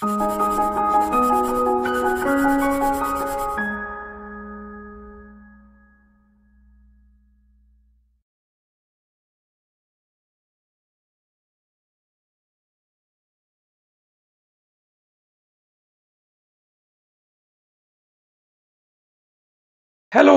Hello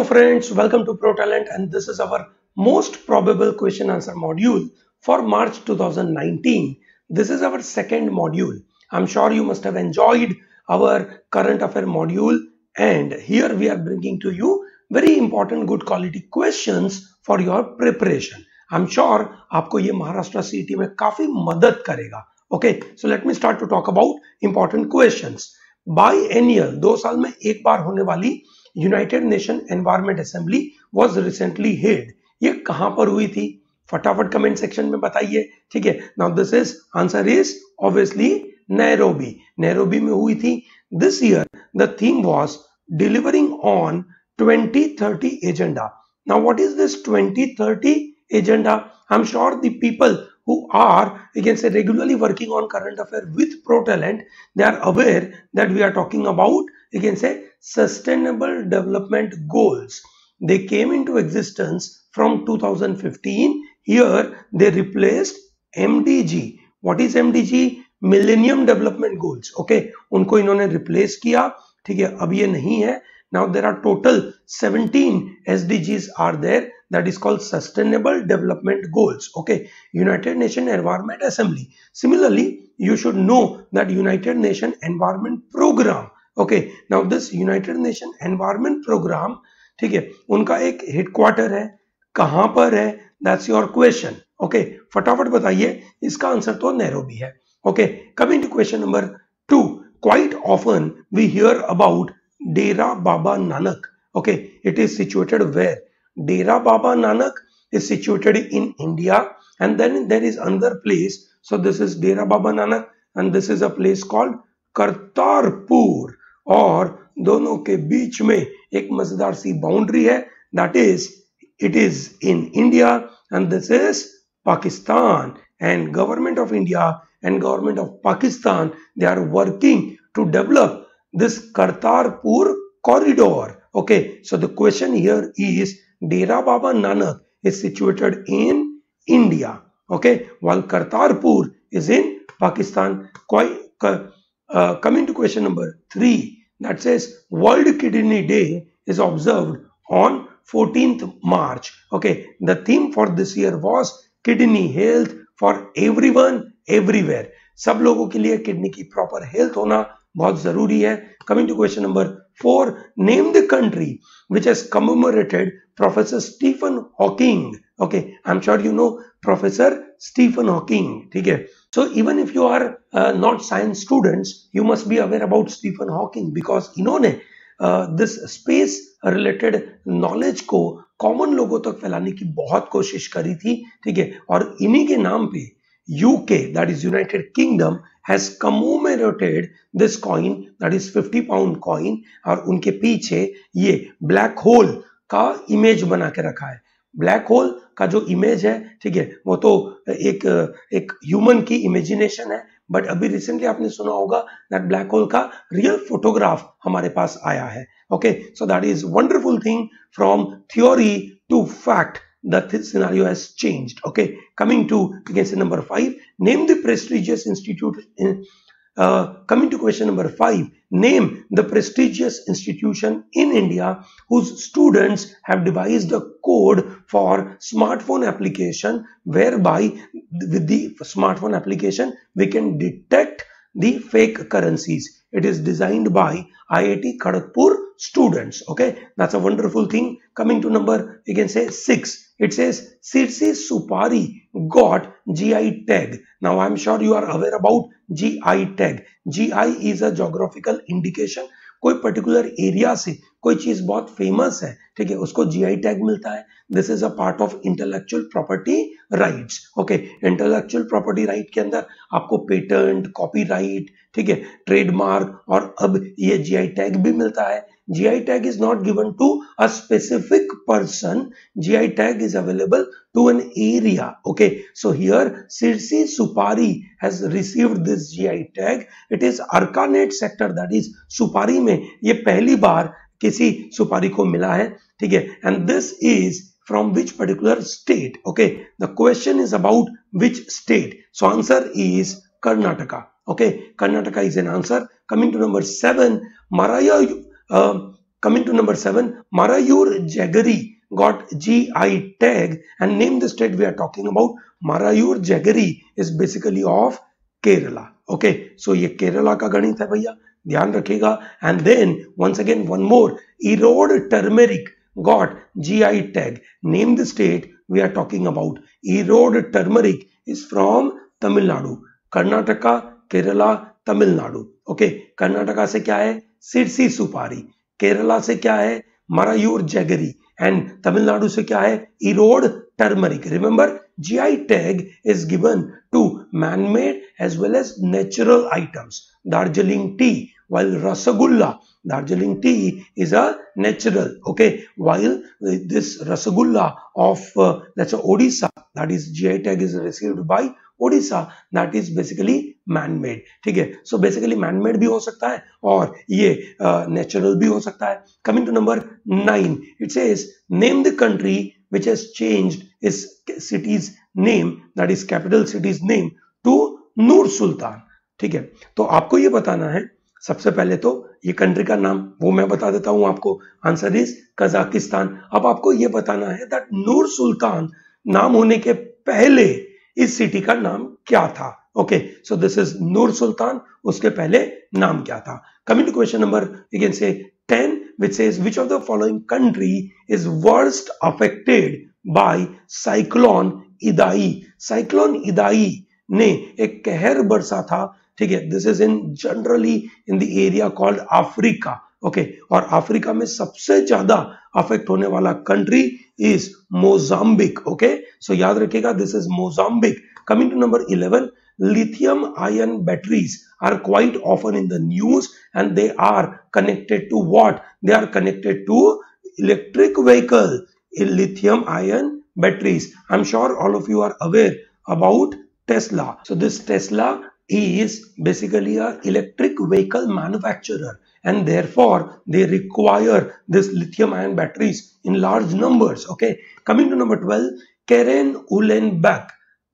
friends, welcome to ProTalent and this is our most probable question answer module for March 2019. This is our second module. I'm sure you must have enjoyed our current affair module and here we are bringing to you very important good quality questions for your preparation. I'm sure आपको ये महाराष्ट्र सीटी में काफ़ी मदद करेगा Okay, so let me start to talk about important questions. Biennial दो साल में एक बार होने वाली united nation environment assembly was recently held ये कहाँ पर हुई थी फटाफट कमेंट सेक्शन में बताइए ठीक है now this is answer is obviously Nairobi Nairobi में हुई थी this year the theme was delivering on 2030 agenda now what is this 2030 agenda I am sure the people who are you can say regularly working on current affair with pro talent they are aware that we are talking about you can say Sustainable Development Goals. They came into existence from 2015. Here they replaced MDG. What is MDG? Millennium Development Goals. Okay, उनको इन्होंने replace किया ठीक है अब ये नहीं है now there are total 17 SDGs are there that is called sustainable development goals okay united nation environment assembly similarly you should know that united nation environment program okay now this united nation environment programme ठीक है उनका एक headquarter है कहाँ पर है that's your question okay फटाफट बताइए इसका आंसर तो नैरोबी है okay coming to question number two quite often we hear about Dera Baba Nanak okay it is situated where Dera Baba Nanak is situated in India and then there is another place so this is Dera Baba Nanak and this is a place called Kartarpur और दोनों के बीच में एक मजेदार सी boundary है that is it is in India and this is Pakistan and government of India and government of Pakistan, they are working to develop this Kartarpur corridor. Okay, so the question here is Dera Baba Nanak is situated in India. Okay, while Kartarpur is in Pakistan. Uh, coming to question number three, that says World Kidney Day is observed on 14th March. Okay, the theme for this year was kidney health for everyone, everywhere सब लोगों के लिए kidney की proper health होना बहुत ज़रूरी है। Coming to question number four name the country which has commemorated professor Stephen Hawking okay I am sure you know professor Stephen Hawking ठीक है? Even if you are uh, not science students, you must be aware about Stephen Hawking because इन्होंने this space related knowledge को common लोगों तक फैलाने की बहुत कोशिश करी थी, ठीक है? और इन्हीं के नाम पे UK that is united kingdom has commemorated this coin that is 50 pound coin और उनके पीछे ये ब्लैक होल का इमेज बना के रखा है। ब्लैक होल का जो इमेज है, ठीक है, वो तो एक एक ह्यूमन की इमेजिनेशन है बट अभी रिसेंटली आपने सुना होगा दैट ब्लैक होल का रियल फोटोग्राफ हमारे पास आया है। okay so that is wonderful thing from theory to fact. That this scenario has changed. Okay coming to you can say number five name the prestigious institute in, uh, coming to question number five name the prestigious institution in india whose students have devised a code for smartphone application whereby with the smartphone application we can detect the fake currencies. It is designed by iit kharagpur students. Okay, that's a wonderful thing. Coming to number, you can say six. It says Sirsi Supari got GI tag. Now I'm sure you are aware about GI tag. GI is a geographical indication. कोई particular area से कोई चीज़ बहुत famous है ठीक है उसको GI tag मिलता है this is a part of intellectual property rights okay intellectual property right के अंदर आपको पेटेंट कॉपीराइट ठीक है ट्रेडमार्क और अब ये जीआई टैग भी मिलता है। GI tag is not given to a specific person GI tag is available to an area okay so here Sirsi supari has received this GI tag it is arecanut sector that is supari में ये पहली बार किसी सुपारी को मिला है, ठीक है? And this is from which particular state? Okay the question is about which state. So answer is karnataka. Okay karnataka is an answer. Coming to number 7 maraya uh, coming to number 7 marayur jaggery got gi tag and name the state we are talking about. Marayur jaggery is basically of kerala. Okay so ye kerala ka ganit hai bhaiya dhyan and then once again one more erode turmeric. Got GI tag. Name the state we are talking about. Erode turmeric is from Tamil Nadu. Karnataka, Kerala, Tamil Nadu. Okay, Karnataka से क्या है सिरसी सुपारी केरला से क्या है Marayur jaggery and Tamil Nadu से क्या है Erode turmeric remember GI tag is given to man-made as well as natural items. Darjeeling tea, while Rasagulla Darjeeling tea is a natural, okay, while this Rasagulla of, uh, that's a Odisha, that is GI tag is received by Odisha, that is basically man-made, ठीक है, so basically man-made भी हो सकता है और ये uh, natural भी हो सकता है. Coming to number nine, it says name the country which has changed its city's name, that is capital city's name to Noor Sultan ठीक है तो आपको ये बताना है सबसे पहले तो ये कंट्री का नाम वो मैं बता देता हूँ आपको। आंसर इज़ कजाकिस्तान अब आपको ये बताना है दैट नूर सुल्तान नाम होने के पहले इस सिटी का नाम क्या था? Okay so this is Nur Sultan उसके पहले नाम क्या था? Coming to question number can say 10 which says which of the following country is worst affected by cyclone idai? Cyclone idai ने एक कहर बरसा था ठीक है this is in generally in the area called Africa okay और Africa में सबसे ज्यादा अफेक्ट होने वाला country is Mozambique okay so याद रखिएगा this is Mozambique coming to number 11 lithium ion batteries are quite often in the news and they are connected to what they are connected to electric vehicle in lithium ion batteries i'm sure all of you are aware about tesla so this tesla is basically a electric vehicle manufacturer and therefore they require this lithium ion batteries in large numbers okay coming to number 12 karen uhlenbeck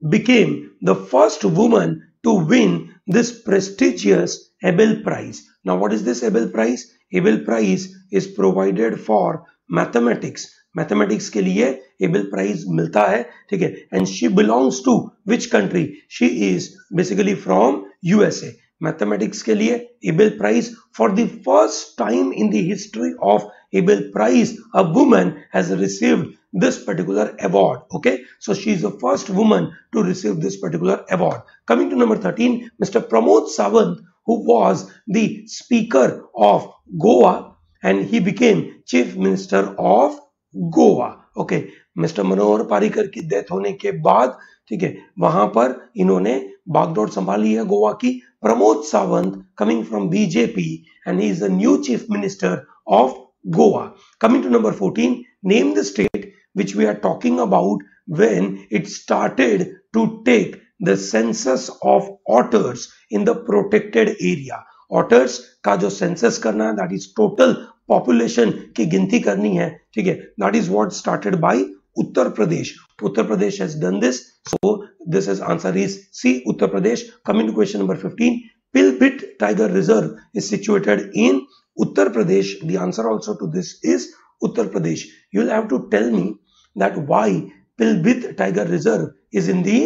became the first woman to win this prestigious Abel Prize. Now, what is this Abel Prize? Abel Prize is provided for mathematics mathematics के लिए Abel prize मिलता है, ठीक है? And she belongs to which country she is basically from USA mathematics के लिए Abel prize for the first time in the history of Abel prize a woman has received this particular award okay so she is the first woman to receive this particular award coming to number thirteen mister Pramod Sawant who was the speaker of Goa and he became chief minister of Goa. Okay mister Manohar Parrikar की death होने के बाद, ठीक है, वहाँ पर इन्होंने बागडोर संभाली है गोवा की। Pramod Sawant coming from BJP and is the new chief minister of Goa. Coming to number 14 name the state which we are talking about when it started to take the census of otters in the protected area otters का जो census करना है that is total population की गिनती करनी है, ठीक है? That is what started by Uttar Pradesh Uttar Pradesh has done this so this is answer is C Uttar Pradesh coming to question number 15 Pilibhit tiger reserve is situated in Uttar Pradesh the answer also to this is Uttar Pradesh you have to tell me that why Pilibhit tiger reserve is in the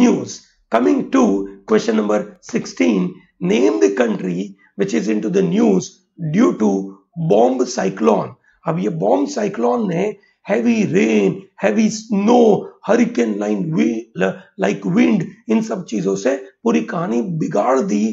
news coming to question number 16 name the country which is into the news due to bomb cyclone. अब ये bomb cyclone ने heavy rain heavy snow hurricane line like wind इन सब चीज़ों से पूरी कहानी बिगाड़ दी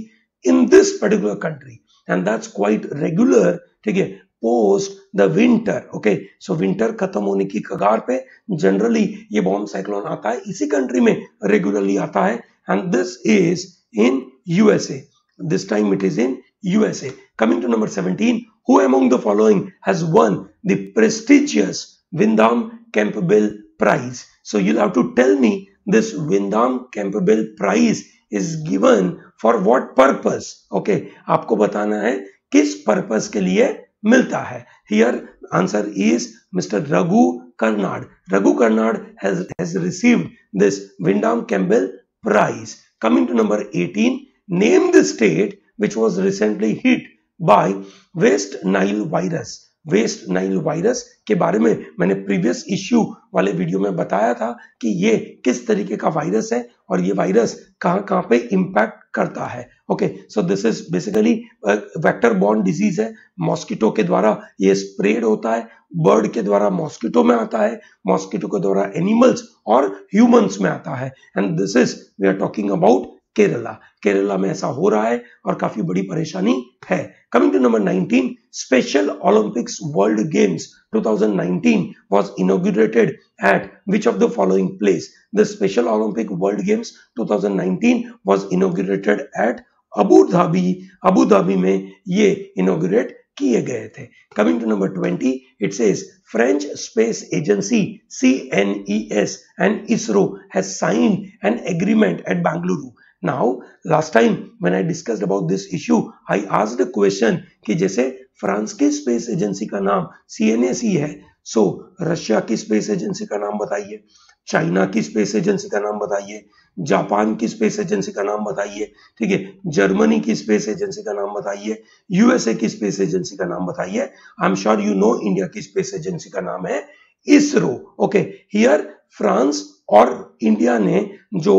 in this particular country and that's quite regular ठीक है post the winter okay so winter खत्म होने की कगार पे जनरली ये बॉम्ब साइक्लोन आता है इसी कंट्री में रेगुलरली आता है। And this is in USA this time it is in USA coming to number 17, who among the following has won the prestigious Windham Campbell Prize? So you'll have to tell me this Windham Campbell Prize is given for what purpose? Okay, आपको बताना है किस purpose के लिए मिलता है here answer is mister Raghu Karnad Raghu Karnad has has received this Windham Campbell Prize. Coming to number 18, name the state which was recently hit by West Nile virus. West Nile virus के बारे में मैंने previous issue वाले video में बताया था कि ये किस तरीके का वायरस है और ये वायरस कहाँ कहाँ पे इम्पैक्ट करता है। Okay so this is basically vector borne disease है। मॉस्किटो के द्वारा ये स्प्रेड होता है। बर्ड के द्वारा मॉस्किटो में आता है। मॉस्किटो के द्वारा एनिमल्स और ह्यूमंस में आता है। And this is we are talking about Kerala. Kerala में ऐसा हो रहा है और काफ़ी बड़ी परेशानी है। Coming to number 19 special Olympics world games 2019 was inaugurated at which of the following place the special Olympic world games 2019 was inaugurated at Abu Dhabi Abu Dhabi में ये इनोग्रेट किए गए थे। Coming to number twenty it's says French space agency C N E S and ISRO has sign an agreement at Bengaluru Now, last time when I discussed about this issue, I asked a question कि जैसे France की space agency का नाम सी है so Russia की space agency का नाम बताइए चाइना की स्पेस एजेंसी का नाम बताइए जापान की स्पेस एजेंसी का नाम बताइए ठीक है जर्मनी की स्पेस एजेंसी का नाम बताइए यूएसए की स्पेस एजेंसी का नाम बताइए I am sure you know India की स्पेस एजेंसी का नाम है इसरो ओके हियर फ्रांस और इंडिया ने जो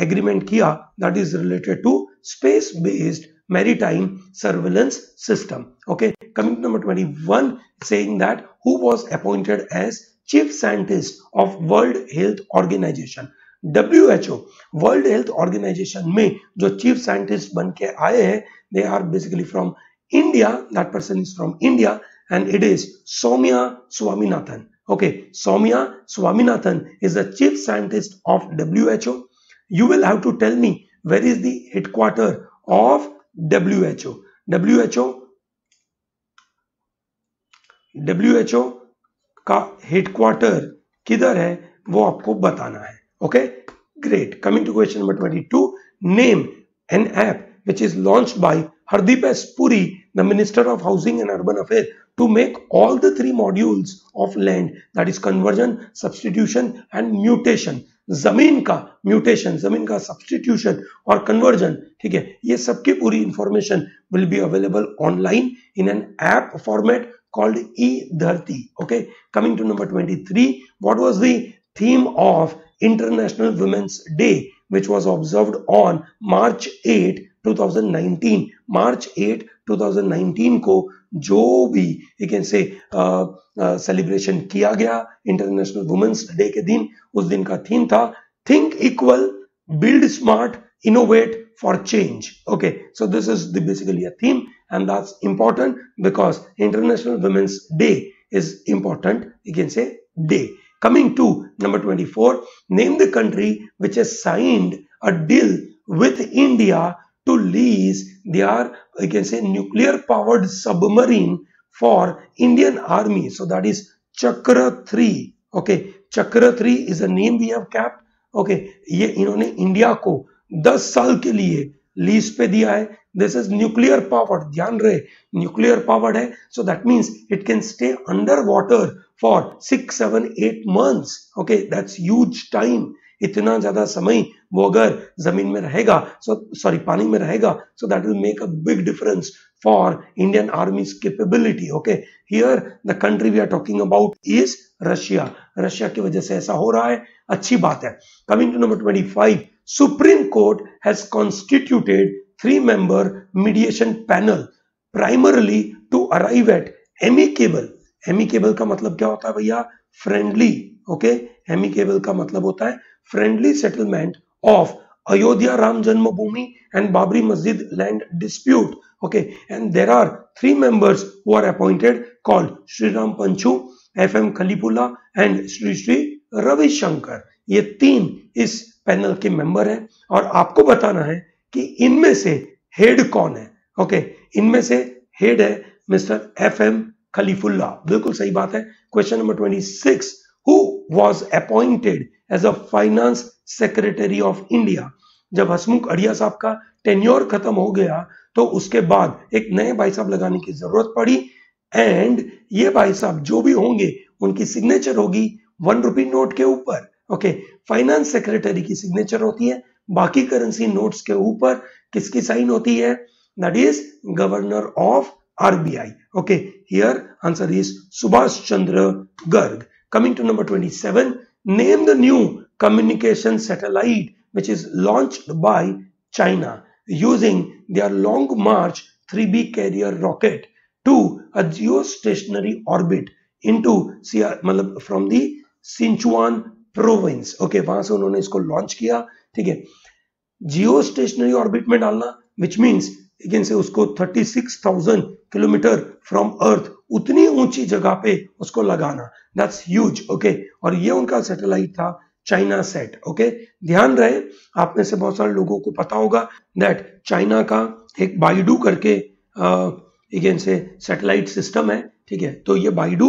एग्रीमेंट किया that is related to space based maritime surveillance system okay coming number 21 saying that who was appointed as chief scientist of world health organisation W H O world health organisation में जो chief scientist बन के आए हैं they are basically from India that person is from India and it is Soumya Swaminathan Okay, Soumya Swaminathan is the chief scientist of WHO. You will have to tell me where is the headquarter of WHO. WHO WHO का headquarter किधर है वो आपको बताना है okay great coming to question number 22 name an app which is launched by Hardeep S. Puri, the Minister of Housing and Urban Affairs, to make all the three modules of land that is conversion substitution and mutation जमीन का mutation जमीन का substitution और conversion ठीक है ये सबकी पूरी information will be available online in an app format called e dharti okay coming to number 23 what was the theme of international women's day which was observed on march 8 2019 मार्च 8 2019 को जो भी you can से celebration किया गया international women's day के दिन उस दिन का थीम था think equal build smart innovate for change okay so this is the basically a theme and that's important because international women's day is important you can say day coming to number 24 name the country which has signed a deal with india to lease their, I can say, nuclear powered submarine for Indian Army. So that is Chakra 3. Okay, Chakra 3 is a name we have kept. Okay, ये इन्होंने India को 10 साल के लिए lease पे दिया है this is nuclear powered ध्यान रहे न्यूक्लियर पावर्ड है so that means it can stay under water for six seven eight months okay that's huge time इतना ज़्यादा समय वो अगर ज़मीन में रहेगा सो सॉरी पानी में रहेगा so that will make a big difference for Indian army capability okay here the country we are talking about is Russia Russia की वजह से ऐसा हो रहा है। अच्छी बात है। Coming to number twenty five supreme court has constituted three member mediation panel primarily to arrive at amicable amicable का मतलब क्या होता है भैया? फ्रेंडली ओके एमिकेबल का मतलब होता है friendly settlement of Ayodhya Ram Janmabhoomi and Babri Masjid land dispute. Okay, and there are three members who are appointed called Sri Ram Panchu, FM Khalipullah and Sri Sri Ravi Shankar. ये तीन इस panel के member हैं और आपको बताना है कि इनमें से हेड कौन है ओके इनमें से हेड है मिस्टर एफ़ एम खलीफुल्ला बिल्कुल सही बात है question number twenty six who was appointed as a finance secretary of India जब हसमुख अड़िया साहब का टेन्योर खत्म हो गया तो उसके बाद एक नए भाई साहब लगाने की ज़रूरत पड़ी। एंड ये भाई साहब जो भी होंगे, उनकी सिग्नेचर होगी वन रुपी नोट के ऊपर। ओके फाइनेंस सेक्रेटरी की सिग्नेचर होती है। बाकी करेंसी नोट्स के ऊपर किसकी साइन होती है? That is governor of RBI okay here answer is Subhash Chandra Garg Coming to number 27 name the new communication satellite which is launched by China using their long march 3B carrier rocket to a geostationary orbit into मतलब from the Sichuan province. Okay, वहां से उन्होंने इसको launch किया ठीक है जियो stationery orbit में डालना विच मीन्स लेकिन से उसको 36,000 किलोमीटर फ्रॉम अर्थ उतनी ऊँची जगह पे उसको लगाना दैट्स ह्यूज ओके और ये उनका सैटेलाइट था चाइना सेट ओके ध्यान रहे आप में से बहुत सारे लोगों को पता होगा दैट चाइना का एक बाइडू करके अगेन से सैटेलाइट सिस्टम है ठीक है? तो ये बाइडू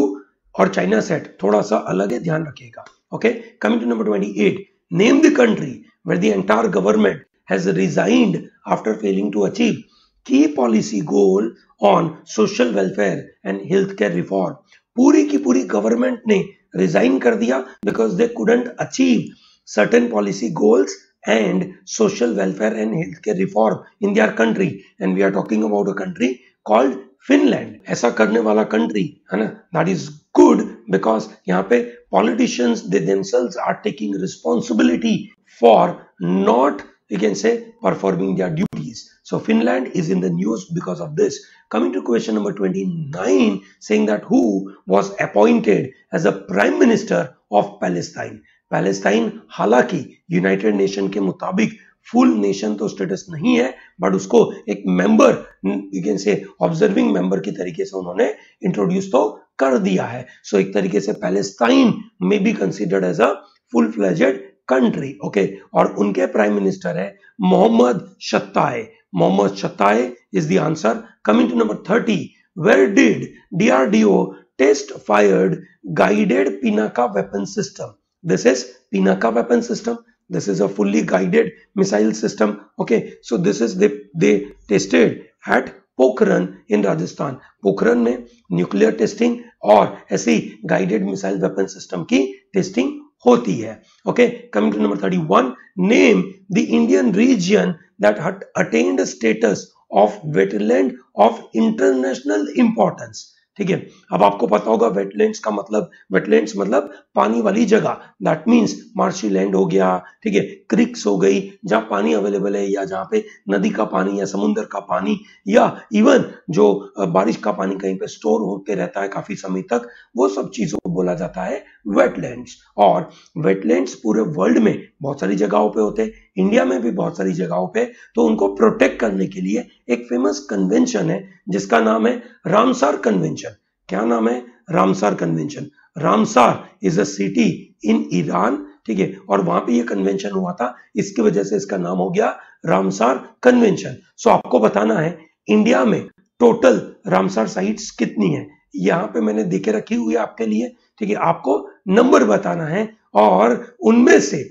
और चाइना सेट थोड़ा सा अलग है ध्यान रखिएगा okay coming to number 28 name the country where the entire government has resigned after failing to achieve key policy goal on social welfare and health care reform पूरी की पूरी गवर्नमेंट ने रिजाइन कर दिया because they couldn't achieve certain policy goals and social welfare and health care reform in their country and we are talking about a country called Finland ऐसा करने वाला country है ना? दैट इज़ गुड बिकॉज़ यहाँ पे politicians they themselves are taking responsibility for not you can say performing their duties so finland is in the news because of this coming to question number 29 saying that who was appointed as a prime minister of palestine palestine हालाँकि united nation के मुताबिक full nation तो status नहीं है but उसको एक member you can say observing member की तरीके से उन्होंने इंट्रोड्यूस तो कर दिया है सो so, एक तरीके से पैलेस्टाइन में be considered as a full fledged country okay और उनके प्राइम मिनिस्टर है Mohammad Shtayyeh. Mohammad Shtayyeh is the answer coming to number thirty where did DRDO test fired guided Pinaka weapon system this is Pinaka weapon system is a fully guided missile system, okay? So this is they they tested at Pokhran in Rajasthan Pokhran में nuclear testing और ऐसी guided missile weapon system की testing होती है। Okay coming to number thirty one name the Indian region that attained status of wetland of international importance ठीक है? अब आपको पता होगा वेटलैंड्स का मतलब वेटलैंड्स मतलब पानी वाली जगह। दैट मीन्स मार्शी लैंड हो गया, ठीक है? क्रिक्स हो गई, जहाँ पानी अवेलेबल है या जहाँ पे नदी का पानी या समुन्द्र का पानी या इवन जो बारिश का पानी कहीं पे स्टोर होते रहता है काफ़ी समय तक, वो सब चीज़ों बोला जाता है वेटलैंड्स और वेटलैंड्स पूरे वर्ल्ड में बहुत सारी जगहों पे होते हैं। इंडिया में भी बहुत सारी जगहों पे। तो उनको प्रोटेक्ट करने के लिए एक फ़ेमस कन्वेंशन है, जिसका नाम है रामसार कन्वेंशन क्या नाम है? Ramsar convention Ramsar is a city in Iran ठीक है? और वहाँ पे ये कन्वेंशन हुआ था। इसकी वजह से इसका नाम हो गया रामसार कन्वेंशन सो आपको बताना है इंडिया में टोटल रामसार साइट्स कितनी है? यहाँ पे मैंने देखे रखी हुई आपके लिए, ठीक है, आपको नंबर बताना है, और उनमें से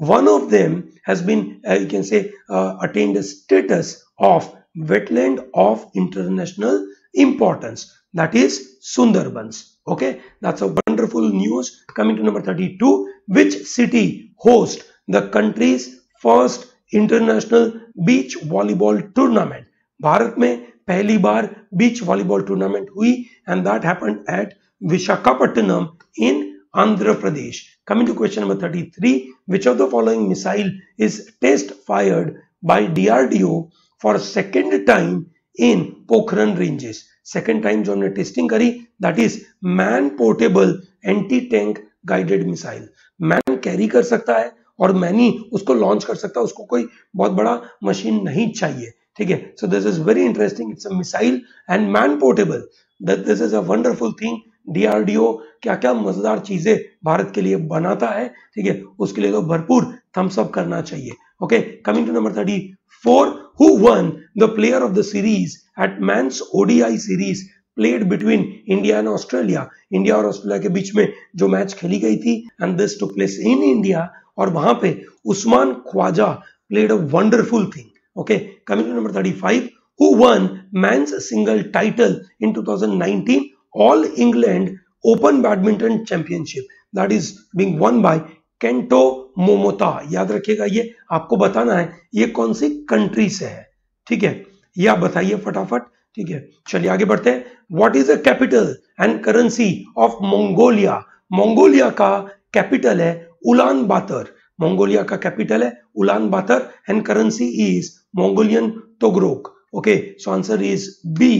one of them has been you can say attained status of wetland of international importance that is Sundarbans okay that's a wonderful news coming to number thirty two which city host the country's first international beach volleyball tournament Bharat में पहली बार beach volleyball tournament हुई and that happened at Visakhapatnam in Andhra Pradesh coming to question number 33 which of the following missile is test fired by DRDO for second time in Pokhran ranges second time जो हमने testing करी that is man portable anti tank guided missile man carry कर सकता है, और many उसको launch कर सकता है, उसको कोई बहुत बड़ा मशीन नहीं चाहिए। ठीक है? So this is very interesting it's a missile and man portable this is a wonderful thing DRDO क्या क्या मज़ेदार चीज़ें भारत के लिए बनाता है, ठीक है? उसके लिए तो भरपूर थम्स अप करना चाहिए। Okay coming to number thirty four who won the player of the series at men's ODI series played between India and Australia India और ऑस्ट्रेलिया के बीच में जो मैच खेली गई थी and this took place in India और वहाँ पे Usman Khawaja played a wonderful thing okay coming to number 35 who won men's single title in 2019 All England Open Badminton Championship? That is being won by Kento Momota याद रखिएगा, ये आपको बताना है, ये कौन सी कंट्री से है? ठीक है, ये आप बताइए फटाफट, ठीक है। चलिए आगे बढ़ते हैं। What is the capital and currency of Mongolia Mongolia का कैपिटल है उलान बातर। मंगोलिया का कैपिटल है Ulaanbaatar and currency is Mongolian tugrik okay so answer is B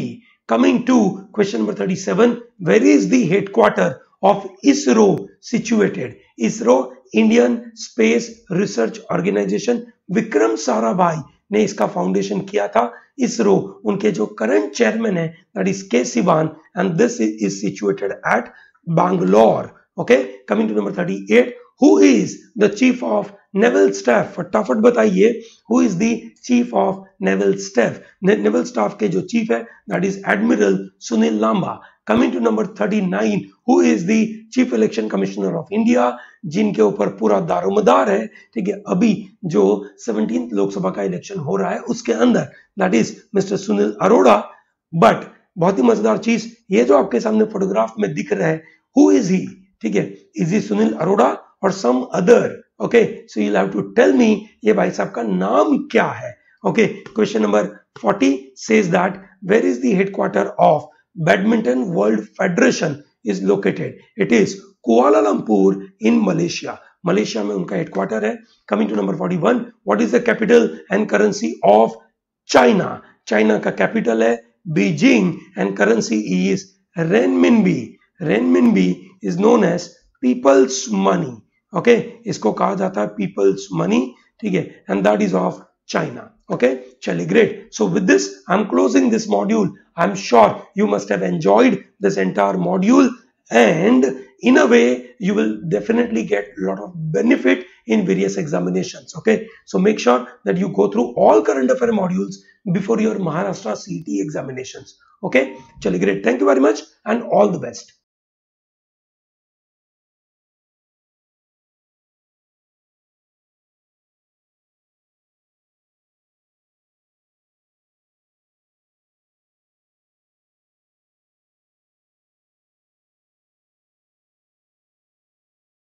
coming to question number 37 where is the headquarter of isro situated isro indian space research organization Vikram Sarabhai ने इसका foundation किया था इसरो उनके जो current chairman है that is K Sivan and this is situated at Bangalore okay coming to number 38 who is the chief of naval staff फटाफट बताइए who is the chief of naval staff naval staff के जो chief है that is admiral Sunil Lanba coming to number 39 who is the chief election commissioner of India जिनके ऊपर पूरा दारोमदार है, ठीक है, अभी जो सेवनटीन लोकसभा का इलेक्शन हो रहा है, उसके अंदर that is mister Sunil Arora but बहुत ही मज़ेदार चीज़, ये जो आपके सामने फोटोग्राफ में दिख रहा है हु इज़ ही ठीक है इज़ ही सुनील अरोड़ा और some other okay so you have to tell me ये भाई साहब का नाम क्या है okay question number 40 says that, where is the headquarter of badminton world federation is located? It is kuala lumpur in Malaysia में उनका हेडक्वार्टर है coming to number 41 what is the capital and currency of China China का capital है Beijing and currency is renminbi renminbi is known as people's money okay इसको कहा जाता है people's money ठीक है and that is of China okay chali great so with this i'm closing this module i'm sure you must have enjoyed this entire module and in a way you will definitely get a lot of benefit in various examinations okay so make sure that you go through all current affair modules before your maharashtra cet examinations okay chali great thank you very much and all the best